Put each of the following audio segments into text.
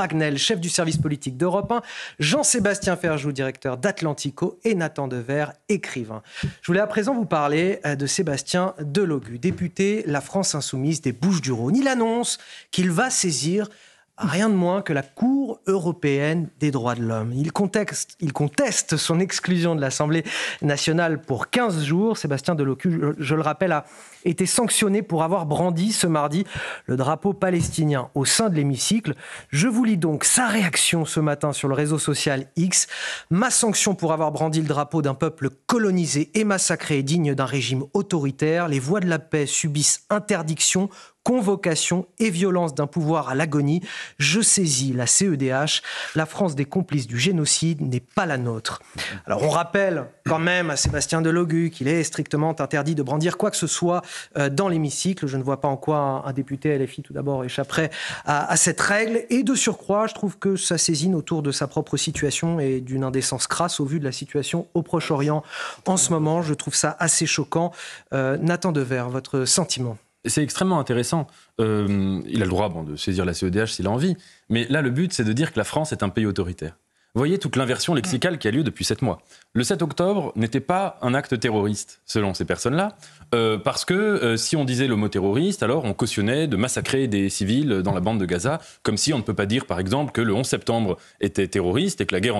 Dragnel, chef du service politique d'Europe 1, Jean-Sébastien Ferjou, directeur d'Atlantico, et Nathan Dever, écrivain. Je voulais à présent vous parler euh, de Sébastien Delogu, député La France Insoumise des Bouches-du-Rhône. Il annonce qu'il va saisir rien de moins que la Cour européenne des droits de l'homme. Il conteste, son exclusion de l'Assemblée nationale pour 15 jours. Sébastien Delocu, je, le rappelle, a été sanctionné pour avoir brandi ce mardi le drapeau palestinien au sein de l'hémicycle. Je vous lis donc sa réaction ce matin sur le réseau social X. Ma sanction pour avoir brandi le drapeau d'un peuple colonisé et massacré digne d'un régime autoritaire. Les voix de la paix subissent interdiction convocation et violence d'un pouvoir à l'agonie, je saisis la CEDH. La France des complices du génocide n'est pas la nôtre. Alors on rappelle quand même à Sébastien Delogu qu'il est strictement interdit de brandir quoi que ce soit euh, dans l'hémicycle. Je ne vois pas en quoi un député LFI tout d'abord échapperait à, cette règle. Et de surcroît, je trouve que ça saisine autour de sa propre situation et d'une indécence crasse au vu de la situation au Proche-Orient en ce moment. Je trouve ça assez choquant. Euh, Nathan Dever, votre sentiment c'est extrêmement intéressant. Euh, il a le droit de saisir la CEDH s'il a envie. Mais là, le but, c'est de dire que la France est un pays autoritaire. Vous voyez toute l'inversion lexicale qui a lieu depuis sept mois. Le 7 octobre n'était pas un acte terroriste, selon ces personnes-là, euh, parce que euh, si on disait le mot terroriste, alors on cautionnait de massacrer des civils dans la bande de Gaza, comme si on ne peut pas dire, par exemple, que le 11 septembre était terroriste et que la guerre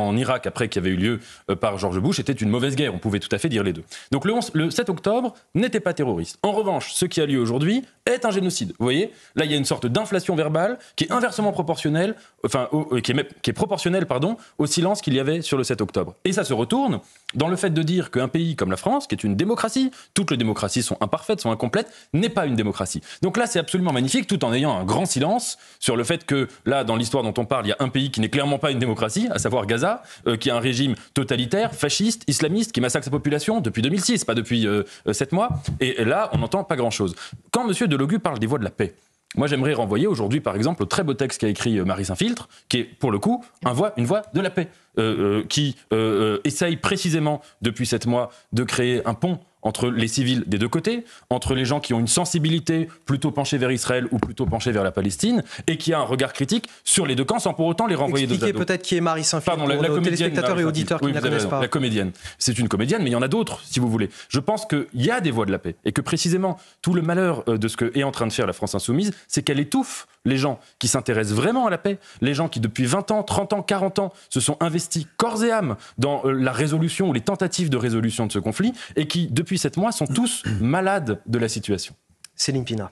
en, Irak, après qui avait eu lieu euh, par George Bush, était une mauvaise guerre. On pouvait tout à fait dire les deux. Donc le, le 7 octobre n'était pas terroriste. En revanche, ce qui a lieu aujourd'hui est un génocide. Vous voyez Là, il y a une sorte d'inflation verbale qui est inversement proportionnelle, enfin, qui est proportionnelle, au silence qu'il y avait sur le 7 octobre. Et ça se retourne dans le fait de dire qu'un pays comme la France, qui est une démocratie, toutes les démocraties sont imparfaites, sont incomplètes, n'est pas une démocratie. Donc là, c'est absolument magnifique, tout en ayant un grand silence sur le fait que là, dans l'histoire dont on parle, il y a un pays qui n'est clairement pas une démocratie, à savoir Gaza, euh, qui a un régime totalitaire, fasciste, islamiste, qui massacre sa population depuis 2006, pas depuis euh, euh, sept mois. Et, là, on n'entend pas grand-chose. Quand M. Delogu parle des voies de la paix, moi, j'aimerais renvoyer aujourd'hui, par exemple, au très beau texte qu'a écrit Marie Saint-Filtre, qui est, pour le coup, une voie de la paix. Euh, euh, qui euh, essaye précisément depuis sept mois de créer un pont entre les civils des deux côtés, entre les gens qui ont une sensibilité plutôt penchée vers Israël ou plutôt penchée vers la Palestine, et qui a un regard critique sur les deux camps sans pour autant les renvoyer de Expliquez peut-être qui est Marie saint Pardon, la, la téléspectateurs et auditeurs qui ne la connaissent pas. La comédienne. C'est une comédienne, mais il y en a d'autres, si vous voulez. Je pense qu'il y a des voies de la paix, et que précisément, tout le malheur euh, de ce que est en train de faire la France insoumise, c'est qu'elle étouffe les gens qui s'intéressent vraiment à la paix, les gens qui depuis 20 ans, 30 ans, 40 ans se sont investis corps et âme dans euh, la résolution ou les tentatives de résolution de ce conflit, et qui, depuis 7 mois, sont tous malade de la situation. Céline Pina.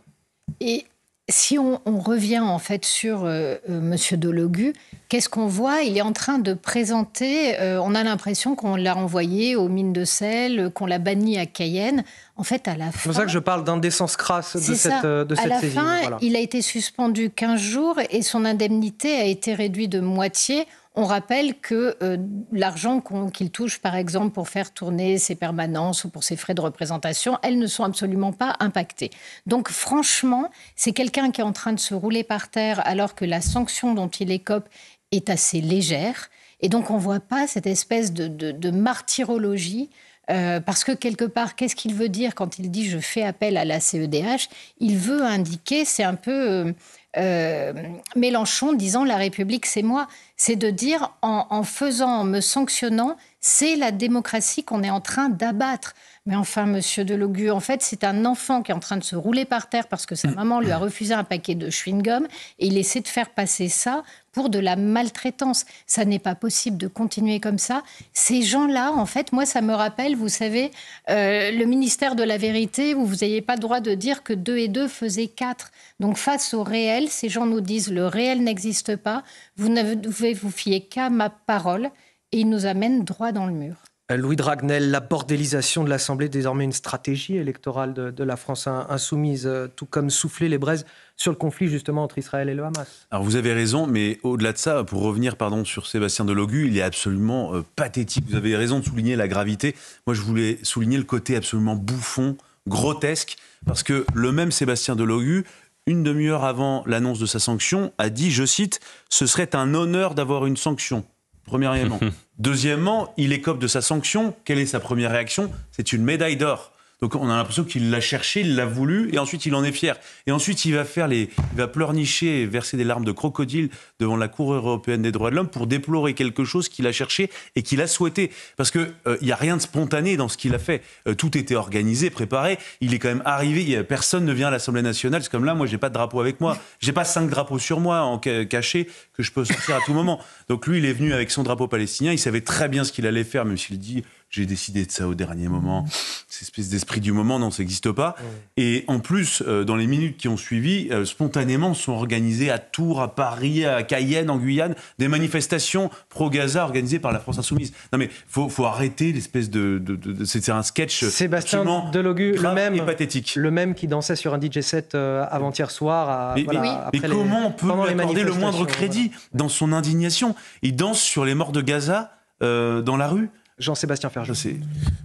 Et si on, revient en fait sur euh, euh, Monsieur Dologu, qu'est-ce qu'on voit? Il est en train de présenter. Euh, on a l'impression qu'on l'a envoyé aux mines de sel, qu'on l'a banni à Cayenne. En fait, à la fin. C'est pour ça que je parle d'indécence crasse de cette, de cette, À la fin, il a été suspendu 15 jours et son indemnité a été réduite de moitié on rappelle que euh, l'argent qu'il touche, par exemple, pour faire tourner ses permanences ou pour ses frais de représentation, elles ne sont absolument pas impactées. Donc, franchement, c'est quelqu'un qui est en train de se rouler par terre alors que la sanction dont il écope est assez légère. Et donc, on ne voit pas cette espèce de, martyrologie. Euh, parce que quelque part, qu'est-ce qu'il veut dire quand il dit je fais appel à la CEDH Il veut indiquer, c'est un peu euh, Mélenchon disant la République c'est moi, c'est de dire en, faisant, en me sanctionnant, c'est la démocratie qu'on est en train d'abattre. Mais enfin, monsieur Delogu, en fait, c'est un enfant qui est en train de se rouler par terre parce que sa maman lui a refusé un paquet de chewing-gum et il essaie de faire passer ça pour de la maltraitance. Ça n'est pas possible de continuer comme ça. Ces gens-là, en fait, moi, ça me rappelle, vous savez, euh, le ministère de la Vérité, où vous n'ayez pas le droit de dire que deux et deux faisaient quatre. Donc, face au réel, ces gens nous disent le réel n'existe pas, vous ne vous fier qu'à ma parole, et ils nous amènent droit dans le mur. Louis Dragnel, la bordélisation de l'Assemblée, désormais une stratégie électorale de, la France insoumise, euh, tout comme souffler les braises sur le conflit justement entre Israël et le Hamas. Alors vous avez raison, mais au-delà de ça, pour revenir pardon sur Sébastien Delogu, il est absolument euh, pathétique. Vous avez raison de souligner la gravité. Moi, je voulais souligner le côté absolument bouffon, grotesque, parce que le même Sébastien Delogu, une demi-heure avant l'annonce de sa sanction, a dit, je cite, ce serait un honneur d'avoir une sanction. Premièrement. Deuxièmement, il écope de sa sanction. Quelle est sa première réaction? C'est une médaille d'or. Donc on a l'impression qu'il l'a cherché, il l'a voulu, et ensuite il en est fier. Et ensuite il va faire les, il va pleurnicher et verser des larmes de crocodile devant la Cour européenne des droits de l'homme pour déplorer quelque chose qu'il a cherché et qu'il a souhaité. Parce que euh, il y a rien de spontané dans ce qu'il a fait. Euh, tout était organisé, préparé. Il est quand même arrivé. personne ne vient à l'Assemblée nationale. C'est comme là, moi, j'ai pas de drapeau avec moi. J'ai pas cinq drapeaux sur moi en ca- caché que je peux sortir à tout moment. Donc lui, il est venu avec son drapeau palestinien. Il savait très bien ce qu'il allait faire, même s'il dit j'ai décidé de ça au dernier moment. Cette espèce d'esprit du moment, non, ça n'existe pas. Et en plus, euh, dans les minutes qui ont suivi, euh, spontanément sont organisées à Tours, à Paris, à Cayenne, en Guyane, des manifestations pro-Gaza organisées par la France Insoumise. Non mais faut, faut arrêter l'espèce de, de, de- de- c'est un sketch Sébastien Delogu, le même, et pathétique. le même qui dansait sur un DJ set euh, avant-hier soir. À, Mais, voilà, mais- après mais les- comment on peut lui accorder le moindre crédit dans son indignation? Il danse sur les morts de Gaza euh, dans la rue? Jean-Sébastien Ferjou. Je sais.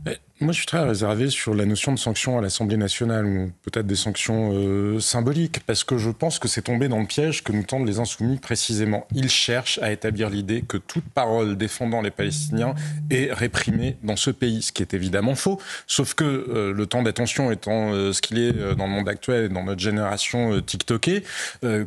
Mais Moi, je suis très réservé sur la notion de sanctions à l'Assemblée nationale, ou peut-être des sanctions euh, symboliques, parce que je pense que c'est tombé dans le piège que nous tendent les insoumis précisément. Ils cherchent à établir l'idée que toute parole défendant les Palestiniens est réprimée dans ce pays, ce qui est évidemment faux, sauf que euh, le temps d'attention étant euh, ce qu'il est euh, dans le monde actuel et dans notre génération euh, TikTokée, euh,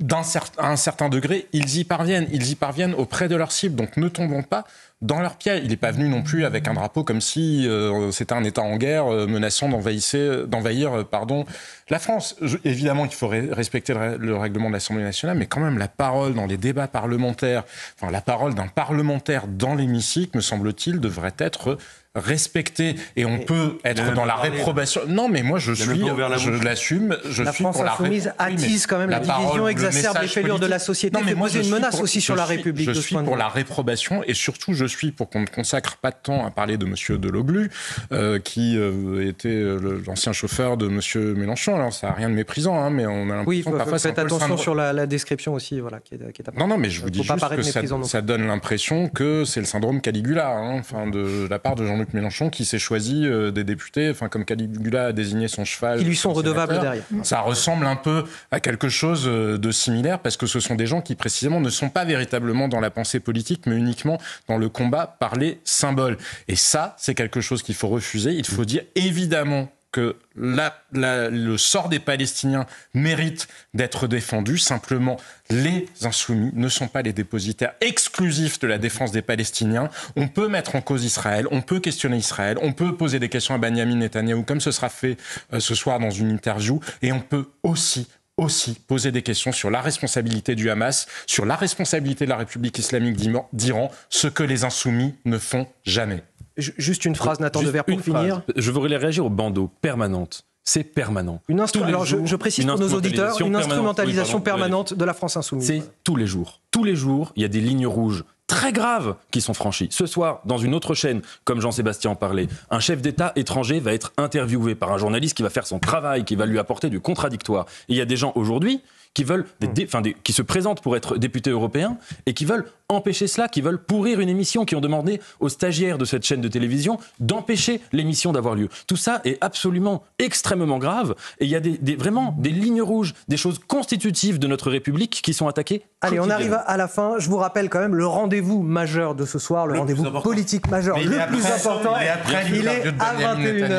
d'un cer- à un certain degré, ils y parviennent. Ils y parviennent auprès de leur cible. Donc ne tombons pas dans leur pied. Il n'est pas venu non plus avec un drapeau comme si euh, c'était un État en guerre euh, menaçant d'envahir, euh, pardon, la France. Je- évidemment qu'il faut respecter le, rè- le règlement de l'Assemblée nationale, mais quand même la parole dans les débats parlementaires, enfin la parole d'un parlementaire dans l'hémicycle, me semble-t-il, devrait être respectée. Et on peut Il être dans la parlé. réprobation. Non, mais moi je Il suis, la je l'assume, je La suis France pour la insoumise ré- attise quand même la, division, exacerbe les fêlures de la société, Non, mais moi, je une menace pour- aussi sur la République. Je de suis point pour la réprobation et surtout je suis pour qu'on ne consacre pas de temps à parler de Monsieur Deloglu, euh, qui euh, était euh, l'ancien chauffeur de Monsieur Mélenchon. Alors ça n'a rien de méprisant, hein, mais on a l'impression Oui, que parfois faites attention sur la, la description aussi, voilà, qui est, qui est non, non, mais je vous dis juste que ça, donne l'impression que c'est le syndrome Caligula, hein, enfin de la part de Jean-Luc Mélenchon qui s'est choisi des députés, enfin comme Caligula a désigné son cheval. Qui lui sont redevables derrière. Ça ressemble un peu à quelque chose de similaire parce que ce sont des gens qui précisément ne sont pas véritablement dans la pensée politique, mais uniquement dans le par les symboles. Et ça, c'est quelque chose qu'il faut refuser. Il faut dire évidemment que le sort des Palestiniens mérite d'être défendu. Simplement, les insoumis ne sont pas les dépositaires exclusifs de la défense des Palestiniens. On peut mettre en cause Israël, on peut questionner Israël, on peut poser des questions à Benjamin Netanyahou, comme ce sera fait euh, ce soir dans une interview, et on peut aussi aussi poser des questions sur la responsabilité du Hamas, sur la responsabilité de la République islamique d'Iran- ce que les insoumis ne font jamais. Ju- Juste une phrase, Nathan Devers, pour finir. phrase. Je voudrais réagir au bandeau permanente. C'est permanent. Une Alors, je, jours, je précise une pour nos auditeurs, instrumentalisation une permanente. instrumentalisation Oui, pardon, permanente de la France insoumise. C'est tous les jours. Tous les jours, il y a des lignes rouges très graves qui sont franchies. Ce soir, dans une autre chaîne, comme Jean-Sébastien en parlait, un chef d'État étranger va être interviewé par un journaliste qui va faire son travail, qui va lui apporter du contradictoire. Et il y a des gens aujourd'hui qui veulent, des dé- enfin, des- qui se présentent pour être députés européens et qui veulent empêcher cela, qui veulent pourrir une émission, qui ont demandé aux stagiaires de cette chaîne de télévision d'empêcher l'émission d'avoir lieu. Tout ça est absolument extrêmement grave et il y a des, des- vraiment des lignes rouges, des choses constitutives de notre République qui sont attaquées. Allez, on arrive à la fin. Je vous rappelle quand même le rendez-vous majeur de ce soir, le, Le rendez-vous politique majeur, Mais le plus après- important. il est après Il est à Benjamin 21h.